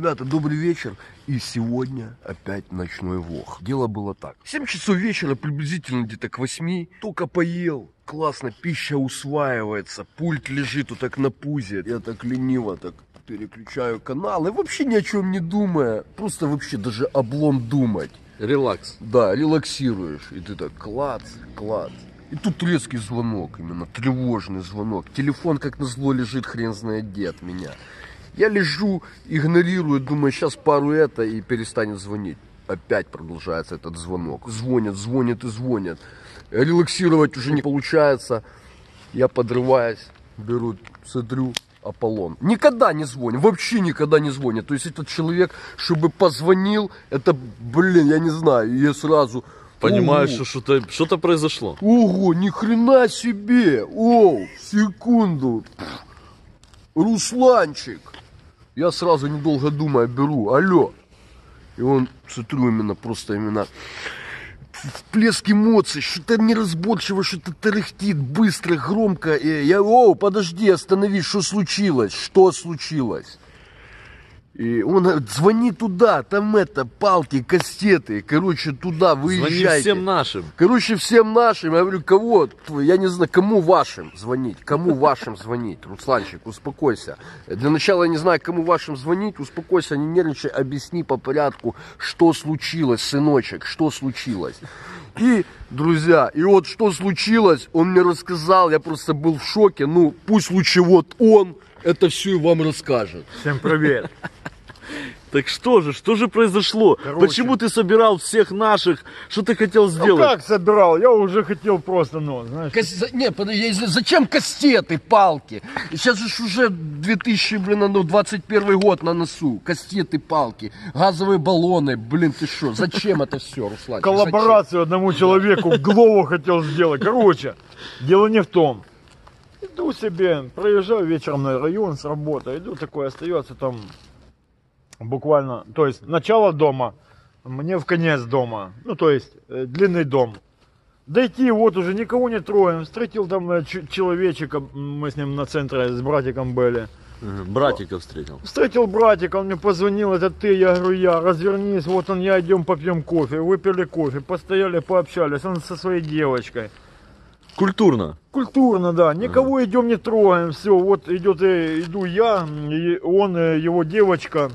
Ребята, добрый вечер. И сегодня опять ночной влог. Дело было так. 7 часов вечера, приблизительно где-то к 8. Только поел. Классно, пища усваивается. Пульт лежит вот так на пузе. Я так лениво так переключаю канал. И вообще ни о чем не думая. Просто вообще даже облом думать. Релакс. Да, релаксируешь. И ты так клац, клац. И тут резкий звонок, именно тревожный звонок. Телефон, как назло, лежит хрен знает где от меня. Я лежу, игнорирую, думаю, сейчас пару это и перестанет звонить. Опять продолжается этот звонок. Звонят, звонят и звонят. Релаксировать уже не получается. Я подрываюсь, беру, смотрю, Аполлон. Никогда не звонит, вообще никогда не звонит. То есть этот человек, чтобы позвонил, это, блин, я не знаю, я сразу... Понимаешь, Ого. что что-то что-то произошло. Ого, ни хрена себе! Оу, секунду. Русланчик. Я сразу, недолго думая, беру. Алло. И он, смотрю, именно, просто именно всплеск эмоций, что-то неразборчиво, что-то тарахтит, быстро, громко. И я, о, подожди, остановись, что случилось? Что случилось? И он звони туда, там это, палки, кастеты, короче, туда Звони выезжайте. всем нашим. Короче, всем нашим, я говорю, кого, я не знаю, кому вашим звонить, кому вашим звонить, Русланчик, успокойся. Для начала я не знаю, кому вашим звонить, успокойся, не нервничай, объясни по порядку, что случилось, сыночек, что случилось. И, друзья, и вот что случилось, он мне рассказал, я просто был в шоке, ну, пусть лучше вот он это все и вам расскажет. Всем привет. Так что же, что же произошло? Короче. Почему ты собирал всех наших? Что ты хотел Ну сделать? как собирал? Я уже хотел просто, ну, знаешь. Кос- Не, подожди, зачем кастеты, палки? Сейчас же уже 2021 год на носу. Кастеты, палки, газовые баллоны. Блин, ты что? Зачем это все, Руслан? коллаборацию одному человеку в голову хотел сделать. Короче, дело не в том. Иду себе, проезжаю вечером на район с работы, иду такой, остается там буквально, то есть начало дома, мне в конец дома, ну то есть э, длинный дом. Дойти, вот уже никого не троем, встретил там э, человечика, мы с ним на центре с братиком были. Братика встретил. Встретил братика, он мне позвонил, это ты, я говорю, я, развернись, вот он, я, идем попьем кофе, выпили кофе, постояли, пообщались, он со своей девочкой. Культурно. Культурно, да, никого идем не трогаем, все, вот идет, э, иду я, и он, э, его девочка.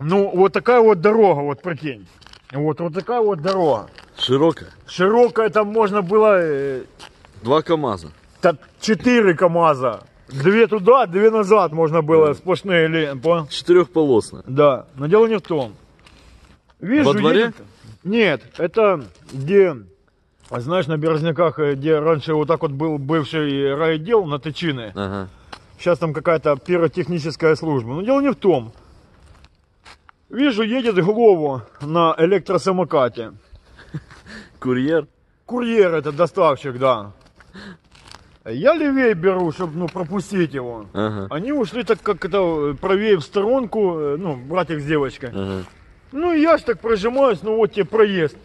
Ну, вот такая вот дорога, вот прикинь. Вот, вот такая вот дорога. Широкая. Широкая там можно было э, Два КАМАЗа. та- четыре КАМАЗа. Две туда, две назад можно было, сплошные, ли- понял? Четырехполосная. Да, но дело не в том. Вижу, Во дворе? едет- Нет, это где, знаешь, на Березняках, э, где раньше вот так вот был бывший райотдел на Тычины. Ага. Сейчас там какая-то пиротехническая служба. Но дело не в том. Вижу, едет Глову на электросамокате. Курьер. Курьер это доставщик, да. Я левее беру, чтобы ну, пропустить его. Ага. Они ушли так как это правее в сторонку, э, ну, братик с девочкой. Ага. Ну, я ж так прожимаюсь, ну вот тебе проезд.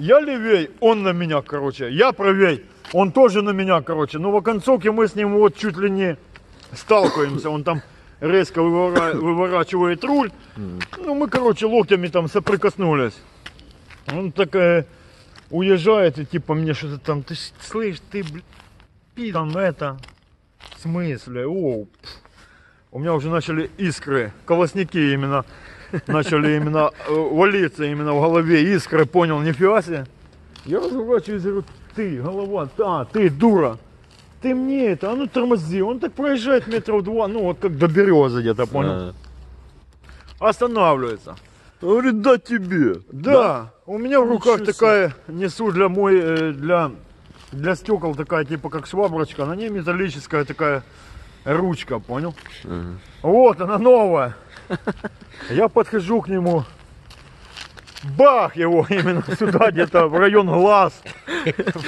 Я левей, он на меня, короче. Я правей, он тоже на меня, короче. Ну, в оконцовке мы с ним вот чуть ли не сталкиваемся. Он там резко вывора- выворачивает руль. Ну, мы, короче, локтями там соприкоснулись. Он так э, уезжает и типа мне что-то там, ты ж слышь, ты, бл- пи- там это, в смысле, о, пф. у меня уже начали искры, колосники именно, начали именно э, валиться именно в голове, искры, понял, нифига себе. Я разворачиваюсь и говорю, ты, голова, да, ты, дура, ты мне это, а ну тормози, он так проезжает метров два, ну вот как до березы где-то, понял, останавливается. Говорит, да тебе. Да, у меня в руках Ничего такая несу для мой э, для для стекол такая типа как шваброчка, на ней металлическая такая ручка, понял? Ага. Вот она новая. Я подхожу к нему, бах его именно сюда где-то в район глаз.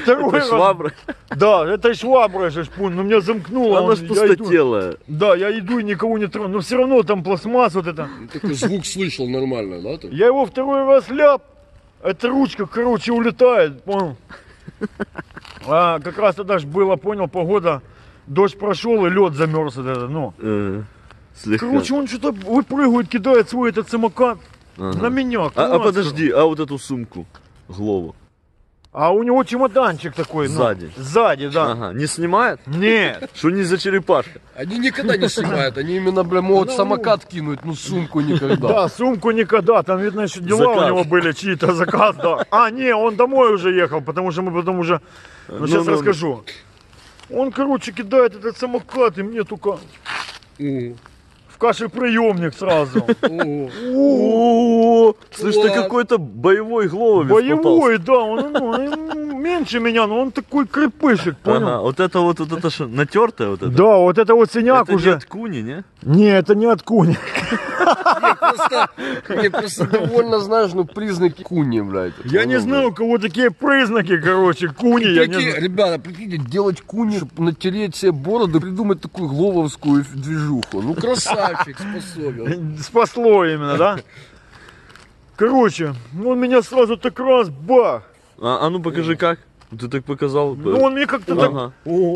Второй раз. Швабра. Да, это швабра же шпун, но меня замкнуло. Она он- ж я иду- пустотелая. Да, я иду и никого не трону, но все равно там пластмасс вот это. Такой звук слышал нормально, да? ты? Я его второй раз ляп, эта ручка, короче, улетает, понял? А как раз тогда ж было, понял, погода, дождь прошел и лед замерз, вот это, ну. Ага. Слегка. Короче, он что-то выпрыгивает, кидает свой этот самокат Ага. на меня. А, а подожди, а вот эту сумку, Глову, А у него чемоданчик такой. ну, Сзади. сзади, да. ага, не снимает? Нет. Что не за черепашка? Они никогда не снимают, они именно, бля, могут самокат кинуть, ну сумку никогда. Да, сумку никогда. Там, видно, еще дела Заказ. у него были, чьи-то заказ, да. А, не, он домой уже ехал, потому что мы потом уже... Ну, Ну, сейчас ну, расскажу. Он, короче, кидает этот самокат, и мне только в кашеприемник сразу. о. О, слышь, ты какой-то боевой попался. Боевой, да, он, он меньше меня, но он такой крепышек, понял? Ага, вот это вот, вот это что, натертое вот это? Да, вот это вот синяк это уже. не от куни, не? Не, это не от куни. Просто, мне просто довольно, знаешь, ну, признаки куни, блядь. Я не знаю, у кого такие признаки, короче, куни. Я ребята, прикиньте, делать куни, чтобы натереть себе бороду, придумать такую глововскую движуху. Ну, красавчик, способен. Спасло именно, да? Короче, ну он меня сразу так раз, бах. А, а ну покажи как. Ты так показал. Ну он мне как-то так, Ага.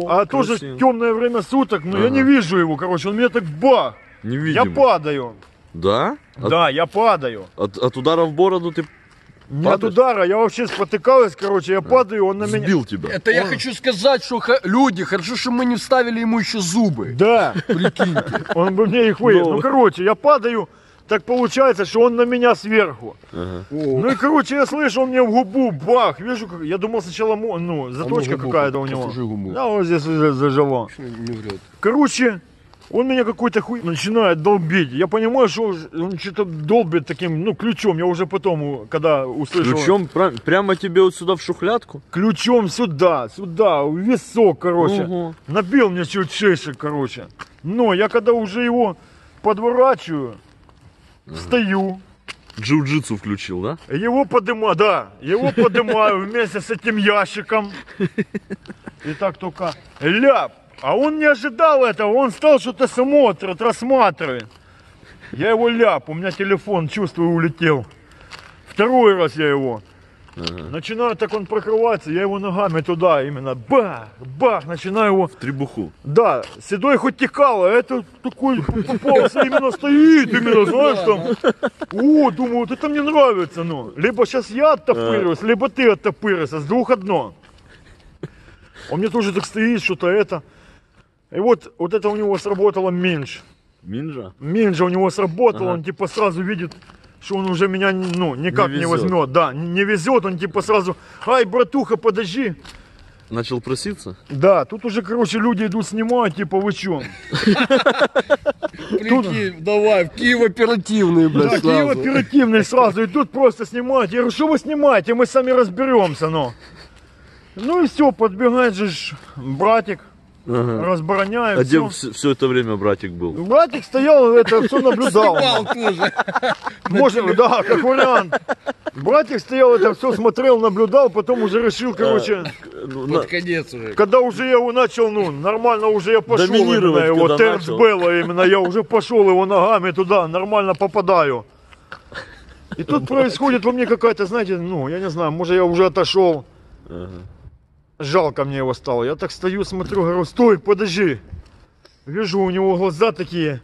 а тоже темное время суток, но я Ага. не вижу его, короче, он меня так бах. Я Невидимо. падаю. Да? От, Да, я падаю. от, от удара в бороду ты Не от Падаешь? удара, я вообще спотыкалась, короче, я падаю, он на меня... сбил тебя. Это я хочу сказать, что ха- люди, хорошо, что мы не вставили ему еще зубы. Да, Прикиньте. он бы мне их вырезал. Ну. Ну, короче, я падаю, так получается, что он на меня сверху. Ага. Ну и, короче, я слышу, он мне в губу, бах, вижу, как... я думал сначала, мо- ну, заточка какая-то у него. губу. Да, вот здесь врет. Короче, он меня какой-то хуй начинает долбить. Я понимаю, что он что-то долбит таким, ну, ключом. Я уже потом, когда услышал... Ключом прямо тебе вот сюда в шухлядку? Ключом сюда, сюда, в висок, короче. Ого. Набил мне чуть шишек, короче. Но я когда уже его подворачиваю, встаю, Джиу-джитсу включил, да? его подымаю, да, его подымаю вместе с этим ящиком. И так только ляп. А он не ожидал этого, он стал что-то смотрит, рассматривает. Я его ляп, у меня телефон, чувствую, улетел. Второй раз я его. Начинаю, так он прокрывается, я его ногами туда именно, бах, бах, начинаю его Требуху. да, седой хоть текал, а это такой попался, именно стоит, именно, знаешь, там. О, думаю, вот это мне нравится, ну. Либо сейчас я оттопыриваюсь, либо ты оттопыришься, с двух одно. Он мне тоже так стоит, что-то это. И вот, вот это у него сработало меньше. Минжа? Минжа у него сработал, Ага. он типа сразу видит, что он уже меня ну, никак Не не, возьмет. Да, не, везет, он типа сразу, ай, братуха, подожди. Начал проситься? Да, тут уже, короче, люди идут снимать, типа, вы чё? Прикинь, давай, в Киев оперативный, блядь, Да, Киев сразу. оперативный сразу, и тут просто снимать. Я говорю, что вы снимаете, мы сами разберемся, ну. Ну и все, подбегает же братик, Ага. разбороняет А где всё. все, это время братик был? Братик стоял, это все наблюдал. Снимал тоже. Можно, да, как вариант. Братик стоял, это все смотрел, наблюдал, потом уже решил, короче, Ну, на- Под конец уже. когда уже я его начал, ну, нормально уже я пошел именно его, Терц. Белла именно, я уже пошел его ногами туда, нормально попадаю. И тут происходит во мне какая-то, знаете, ну, я не знаю, может я уже отошел. Ага. Жалко мне его стало. Я так стою, смотрю, говорю, стой, подожди. Вижу, у него глаза такие.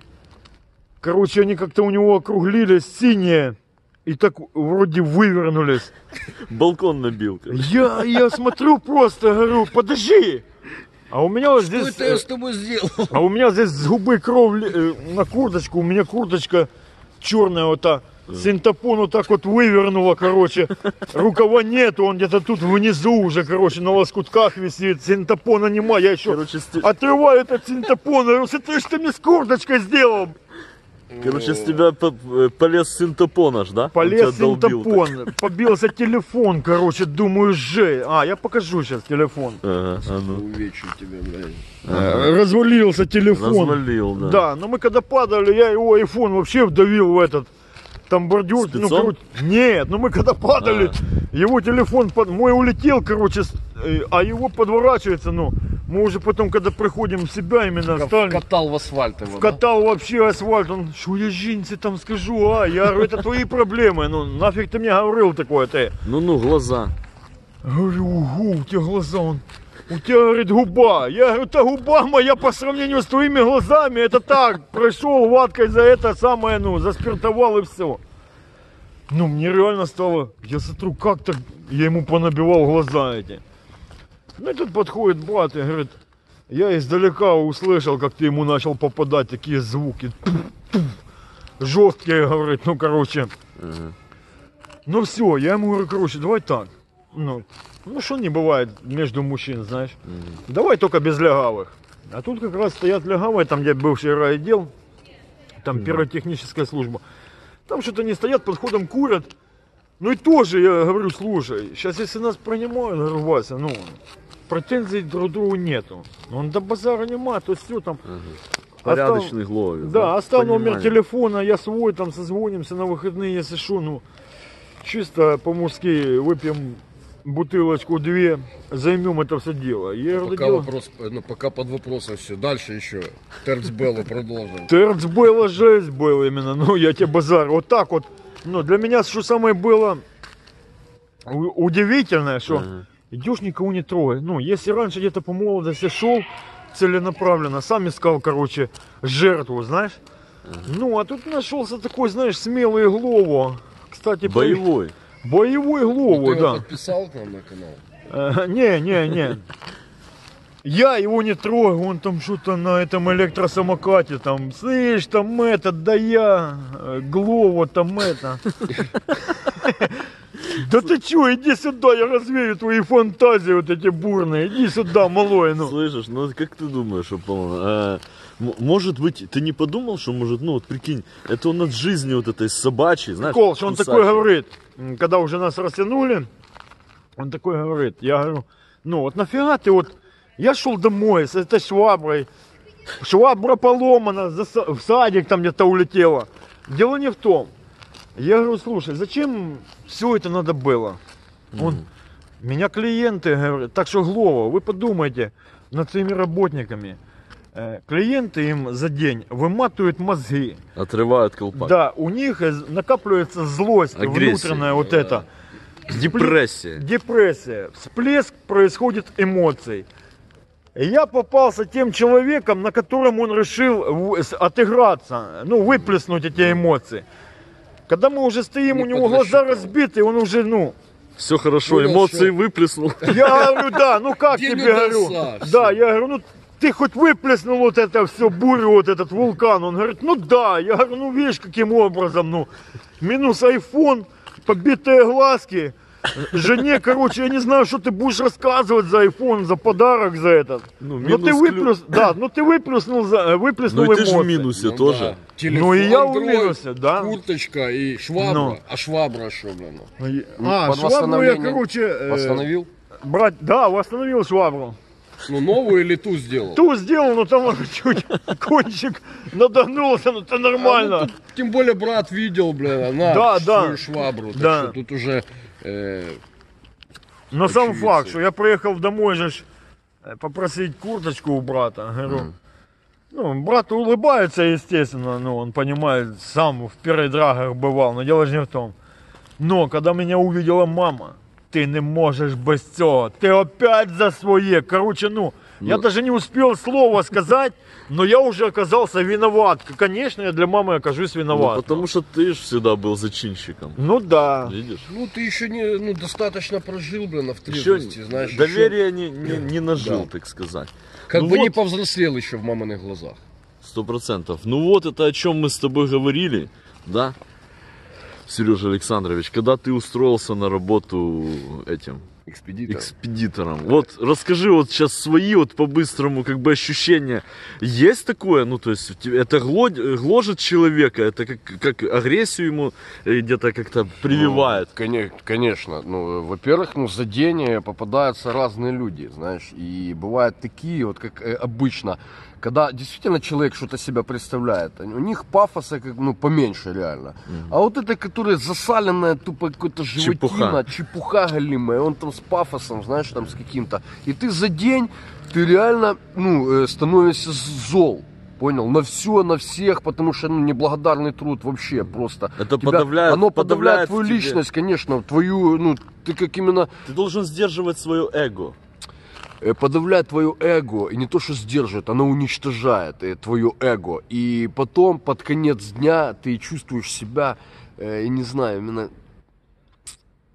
Короче, они как-то у него округлились, синие. И так вроде вывернулись. Балкон набил. Я, я смотрю просто, говорю, подожди. А у меня вот Что здесь... это я с тобой сделал? А у меня здесь с губы кровь э, на курточку. У меня курточка черная вот та. Синтопон вот так вот вывернула, короче. Рукава нету, он где-то тут внизу уже, короче, на лоскутках висит. Синтопона нема, я еще Короче, отрываю этот синтопон. Я говорю, смотри, что ты мне с курточкой сделал. короче, с тебя э, полез синтопон аж, да? Полез синтопон, побился телефон, короче, думаю, же. А, я покажу сейчас телефон. Ага, а ну. Увечу тебя, блядь. Э, Развалился телефон. Развалил, да. Да, но мы когда падали, я его айфон вообще вдавил в этот там бордюр. Ну, короче, нет, ну мы когда падали, его телефон, под, мой улетел, короче, э, а его подворачивается, ну, мы уже потом, когда приходим в себя именно, стали, Катал в асфальт его, да? катал вообще асфальт, он, что я жінці там скажу, а, я говорю, это твои проблемы, ну, нафиг ты мне говорил такое, ты. Ну-ну, глаза. Говорю, угу, у тебя глаза, он, у тебя, говорит, губа. Я говорю, та губа моя по сравнению с твоими глазами, это так, прошел ваткой за это самое, ну, заспиртовал и все. Ну, мне реально стало, я смотрю, как так, я ему понабивал глаза эти. Ну, и тут подходит брат и говорит, я издалека услышал, как ты ему начал попадать такие звуки. Жесткие, говорит, ну, короче. Ну, все, я ему говорю, короче, давай так. Ну, ну, что не бывает между мужчин, знаешь. Давай только без лягавых. А тут как раз стоят лягавые, там где бывший райотдел, там пиротехническая служба. Там что-то не стоят, под входом курят. Ну и тоже я говорю, слушай, сейчас если нас принимают, говорю, Вася, ну, претензий друг другу нету. Он до базара нема, то все там. Порядочный гловец. Да, оставь номер Понимание. телефона, я свой, там созвонимся на выходные, если что, ну, чисто по-мужски выпьем бутылочку две, займем это все дело. Я говорю, Пока дело- вопрос, ну, пока под вопросом все. Дальше еще. Терцбеллу продолжим. Терц было, жесть был именно, ну я тебе базар. Вот так вот. Ну, для меня что самое было удивительное, что Ага. идешь никого не трогай. Ну, если раньше где-то по молодости шел целенаправленно, сам искал, короче, жертву, знаешь. Ну, а тут нашелся такой, знаешь, смелый Глово. Кстати, Боевой. Боевой Глово, Ты да. подписал к нам на канал? Э, Не, не, не. Я его не трогаю, он там что-то на этом электросамокате, там, слышь, там это, да я, э, Глово, там это. Да ты чё, иди сюда, я развею твои фантазии вот эти бурные, иди сюда, малой, ну. Слышишь, ну как ты думаешь, Аполлон, а, может быть, ты не подумал, что может, ну вот прикинь, это он от жизни вот этой собачьей, знаешь, Прикол, что он такой кусачей. говорит, когда уже нас растянули, он такой говорит, я говорю, ну вот нафига ты вот, я шел домой с этой шваброй, швабра поломана, в садик там где-то улетела. Дело не в том. Я говорю, слушай, зачем все это надо было? Он, меня клиенты говорят, так что Глова, вы подумайте над своими работниками. Э, Клиенты им за день выматывают мозги. Отрывают колпак. Да, у них накапливается злость Агрессия. внутренняя вот это. Депрессия. Депрессия. Всплеск происходит эмоций. Я попался тем человеком, на котором он решил отыграться, ну, выплеснуть эти эмоции. Когда мы уже стоим, Не у него глаза разбиты, он уже, ну, Все хорошо, Понял, эмоции что- выплеснул. я говорю, да, ну как День тебе говорю? Да, я говорю, ну ты хоть выплеснул вот это все, бурю, вот этот вулкан. Он говорит, ну да. Я говорю, ну видишь, каким образом, ну. Минус айфон, побитые глазки. Жене, короче, я не знаю, что ты будешь рассказывать за айфон, за подарок за этот. Ну, но ты выплюс, да, ну ты выплеснул, за, э, выплеснул Ну и ты же в эмоции. минусе Ну тоже. да. Телефон, Ну и я в минусе, да. Курточка и швабра. Ну. А швабра что, блин? А, Под швабру я, короче, э, Восстановил? брать, да, восстановил швабру. Ну, новую или ту сделал? Ту сделал, но там чуть кончик надогнулся, но это нормально. А, ну, тут тем более брат видел, блин, на Да, швабру. Так Да. что тут уже э, Но сам очевидцы. факт, что я приехал домой же э, попросить курточку у брата. Говорю, ну, брат улыбается, естественно, ну, он понимает, сам в передрагах бывал, но дело же не в том. Но когда меня увидела мама, ты не можешь без цього, ты опять за своє. Короче, ну, я даже не успел слова сказать, но я уже оказался виноват. Конечно, я для мамы окажусь Ну, виноват. потому что ты же всегда был зачинщиком. Ну да. Видишь? ну ты еще не ну, достаточно прожил, блин, в Еще трезвости, знаешь. еще доверия не, не, не нажил, Да. так сказать. как Ну бы вот. не повзрослел еще в маминых глазах. Сто процентов. Ну вот это о чем мы с тобой говорили, да, Сережа Александрович, когда ты устроился на работу этим Экспедитор. экспедитором. Вот расскажи вот сейчас свои вот по-быстрому как бы ощущения. Есть такое? Ну то есть это гло- гложет человека, это как, как агрессию ему э, где-то как-то прививает. Ну, коне- конечно. Ну, во-первых, ну, за день попадаются разные люди, знаешь. И бывают такие, вот как э, обычно, когда действительно человек что-то себя представляет, у них пафоса как, ну, поменьше реально. А вот это, которое засаленное, тупо какой-то животина, чепуха галимая, он там с пафосом, знаешь, там с каким-то. И ты за день, ты реально, ну, э, становишься зол. Понял? На все, на всех, потому что ну, неблагодарный труд вообще просто. Это Тебя- подавляет- Оно подавляет подавляет твою тебе. личность, конечно, твою, ну, ты как именно... Ты должен сдерживать свое эго. Э, подавляет твое эго, и не то, что сдерживает, она уничтожает э, твое эго. И потом, под конец дня, ты чувствуешь себя, э, я не знаю, именно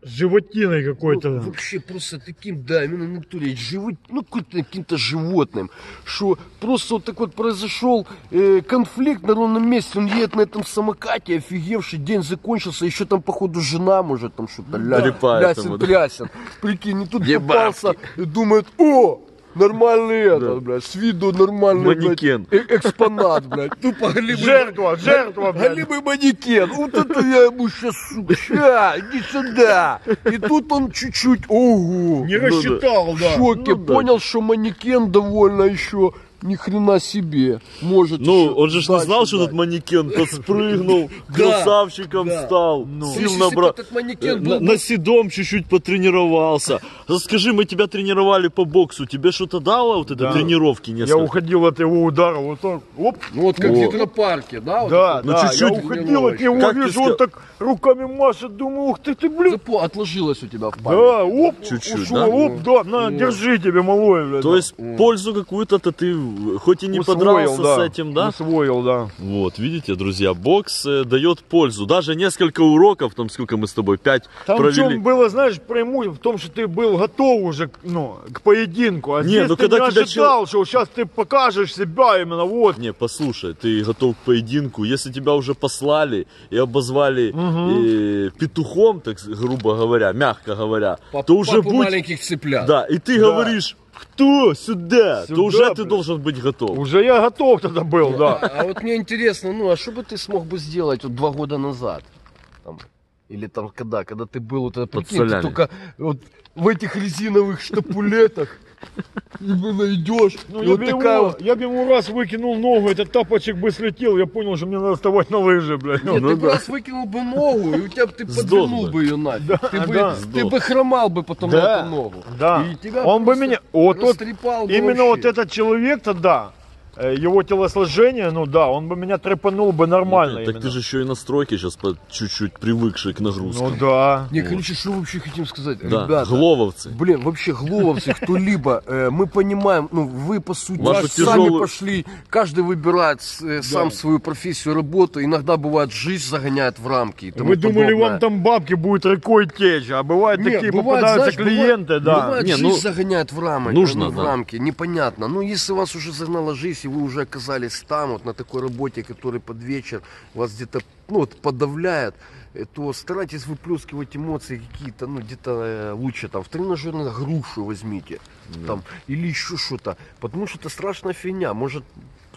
животиной какой-то. ну, вообще просто таким, да, именно на натуре, живот, ну, какой-то каким-то животным, что просто вот так вот произошел э, конфликт на ровном месте, он едет на этом самокате, офигевший, день закончился, еще там, походу, жена, может, там что-то ля, Трепает ему, лясен, да. трясен, прикинь, и тут Где попался, и думает, о, нормальный этот, блядь, с виду нормальный, блядь, Манекен. э- экспонат, блядь, тупо голимый, Жертва, жертва, блядь. Голимый манекен. Вот это я ему сейчас, сука, ща, иди сюда. И тут он чуть-чуть, ого, Не рассчитал, в да. шоке, Ну да. понял, что манекен довольно еще ни хрена себе. Может Ну, он же ж не знал, что этот манекен подспрыгнул, Да, красавчиком да. стал, Ну. сил набрал. этот манекен На, был на бы- седом чуть-чуть потренировался. Скажи, мы тебя тренировали по боксу, тебе что-то дало вот это Да. тренировки Я несколько? уходил от его удара, вот так, оп. Ну, вот как в гидропарке, да? Да, Ну, да, чуть-чуть я уходил от него, вижу, он так руками машет, думаю, ух ты, ты, блин. Отложилось у тебя в Да, памяти. оп, Чуть-чуть, да? оп, да, на, держи тебе, малой, блядь. То есть пользу какую-то то ты хоть и не подрался с этим, да? Усвоил, да. Вот, видите, друзья, бокс э, дает пользу. Даже несколько уроков, там сколько мы с тобой, пять Там в провели. чем было, знаешь, преимущество в том, что ты был готов уже к- ну, к поединку. А Не, здесь ну ты когда не тебя ожидал, что сейчас ты покажешь себя именно вот. Не, послушай, ты готов к поединку. Если тебя уже послали и обозвали э, петухом, так грубо говоря, мягко говоря, Пап- то уже будь... маленьких цыплят. Да, и ты Да. говоришь, кто сюда, Сюда, то уже ты блин. должен быть готов. Уже я готов тогда был, да. а вот мне интересно, ну, а что бы ты смог бы сделать вот два года назад? Там, или там когда, когда ты был, вот это, прикинь, ты только вот в этих резиновых штапулетах идешь, Ну, и я, вот бы такая ему, вот... я бы ему раз выкинул ногу, этот тапочек бы слетел, я понял, что мне надо вставать на лыжи, блядь. Нет, ну ты да. бы раз выкинул бы ногу, и у тебя бы ты подвернул бы. ее нафиг. ты, бы, да. ты бы хромал бы потом на Да, эту ногу. да. И тебя Он бы меня- вот бы Именно вот вообще. этот человек-то, да, его телосложение, ну да, он бы меня трепанул бы нормально. так ты именно. же еще и на стройке сейчас по чуть-чуть привыкший к нагрузкам. Ну да. Не, короче, что вообще хотим сказать? да, Ребята, глововцы. Блин, вообще глововцы, кто-либо, э, мы понимаем, ну вы по сути сами пошли, каждый выбирает э, сам свою профессию, работу, иногда бывает жизнь загоняет в рамки. Вы думали, подобное. вам там бабки будут рекой течь, а бывают Нет, такие бывает, попадаются знаешь, клиенты, бывает, да. Бывает, Не, жизнь ну, загоняет в рамки, нужно, ну, в да. рамки, непонятно. Ну, если вас уже загнала жизнь, и вы уже оказались там, вот на такой работе, который под вечер вас где-то, ну, вот подавляет, э, то старайтесь выплескивать эмоции какие-то, ну, где-то э, лучше там в тренажерной грушу возьмите, там, или еще что-то, потому что это страшная фигня, может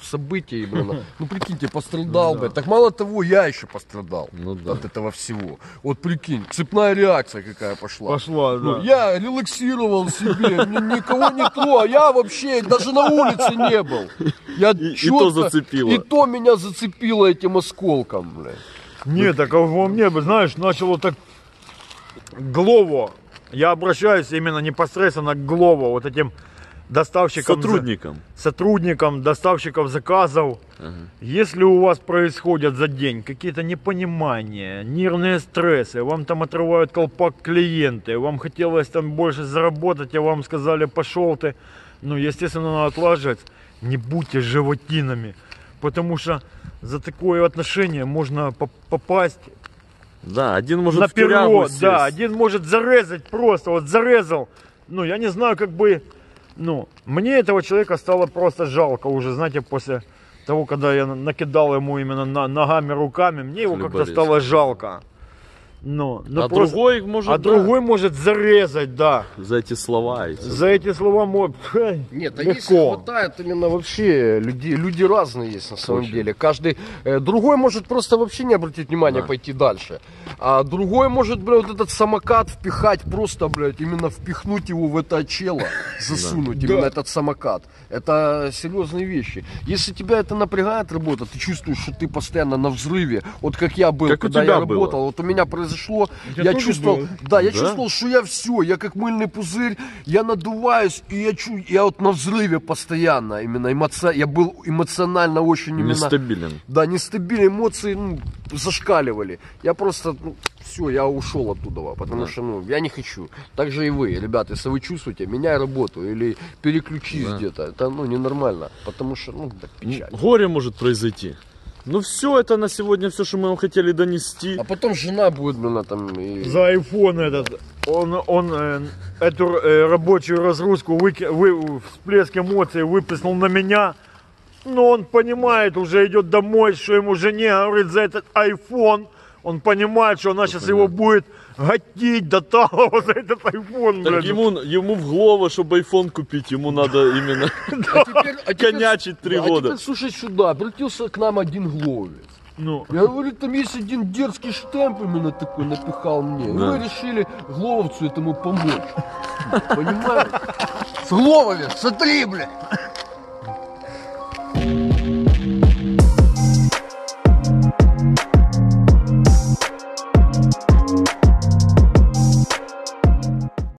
событие именно. Ну прикиньте, пострадал бы. Так мало того, я еще пострадал Ну да. от этого всего. Вот прикинь, цепная реакция какая пошла. Пошла, Ну, да. я релаксировал себе, ни- никого не трогал, я вообще даже на улице не был. Я И- и то зацепило. И то меня зацепило этим осколком, блядь. Нет, так а во мне бы, знаешь, начало так Глово. Я обращаюсь именно непосредственно к Глово, вот этим доставщикам. за- Сотрудникам. сотрудникам, доставщиков заказов. Если у вас происходят за день какие-то непонимания, нервные стрессы, вам там отрывают колпак клиенты, вам хотелось там больше заработать, а вам сказали пошел ты, ну, естественно, надо отлаживать. Не будьте животинами, потому что за такое отношение можно по- попасть Да, один может в наперед, сесть. да, один может зарезать просто, вот зарезал. Ну, я не знаю, как бы, ну, мне этого человека стало просто жалко уже, знаете, после того, когда я на- накидал ему именно ногами, руками, мне его как-то стало жалко. Ну, ну а просто- другой может а да, другой может зарезать, да. за эти слова. И всё. За эти слова мой, Нет, а легко. если хватает именно вообще, люди, люди разные есть на самом Очень. деле. Каждый, э, другой может просто вообще не обратить внимания, Да. пойти дальше. А другой может, блядь, вот этот самокат впихать просто, блядь, именно впихнуть его в это чело, засунуть именно этот самокат. Это серьезные вещи. Если тебя это напрягает работа, ты чувствуешь, что ты постоянно на взрыве. Вот как я был, Как когда я было. работал, вот у меня произошло, тебя я тоже чувствовал, было? да, я Да? чувствовал, что я все, я как мыльный пузырь, я надуваюсь, и я чу, я вот на взрыве постоянно, именно эмоци... я был эмоционально очень именно, Нестабилен. да, нестабильные эмоции ну, зашкаливали. Я просто, все, я ушел оттуда, потому что, ну, я не хочу. Так же и вы, ребята, если вы чувствуете, меняй работу или переключись Да. где-то. Это, ну, ненормально, потому что, ну, так печаль. Горе может произойти. Ну все, это на сегодня все, что мы вам хотели донести. А потом жена будет, блин, там, и... За iPhone этот, он, он э, эту э, рабочую разгрузку, выки- вы, всплеск эмоций выплеснул на меня. Но он понимает, уже идет домой, что ему жене говорит за этот iPhone. Он понимает, что она сейчас его будет гатить до талого за этот iPhone, Так блядь. ему, ему в голову, чтобы айфон купить, ему надо именно А теперь, а конячить три а года. теперь, слушай сюда, обратился к нам один гловец. Ну, Я говорю, там есть один дерзкий штемп именно такой напихал мне. Да. мы решили Глововцу этому помочь. Понимаешь? С Глововец, смотри, блядь.